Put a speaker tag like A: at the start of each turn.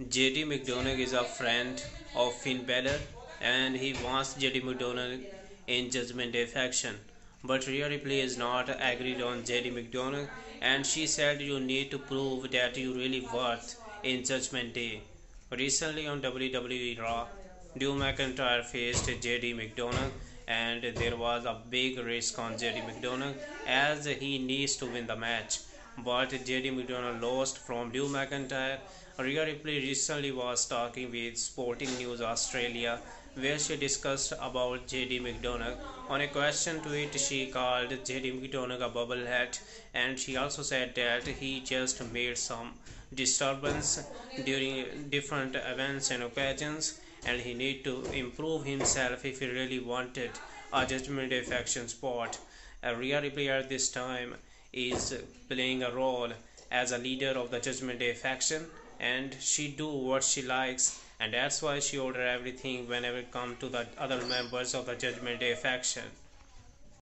A: JD McDonagh is a friend of Finn Balor and he wants JD McDonagh in Judgment Day faction. But Rhea Ripley is not agreed on JD McDonagh and she said you need to prove that you really worth in Judgment Day. Recently on WWE Raw, Drew McIntyre faced JD McDonagh and there was a big risk on JD McDonagh as he needs to win the match. But JD McDonagh lost from Drew McIntyre. Rhea Ripley recently was talking with Sporting News Australia where she discussed about JD McDonagh. On a question to it, she called JD McDonagh a bubble bubblehead and she also said that he just made some disturbance during different events and occasions and he need to improve himself if he really wanted a Judgment Day faction spot. A Rhea Ripley at this time is playing a role as a leader of the Judgment Day faction and she do what she likes and that's why she order everything whenever it come to the other members of the Judgment Day faction.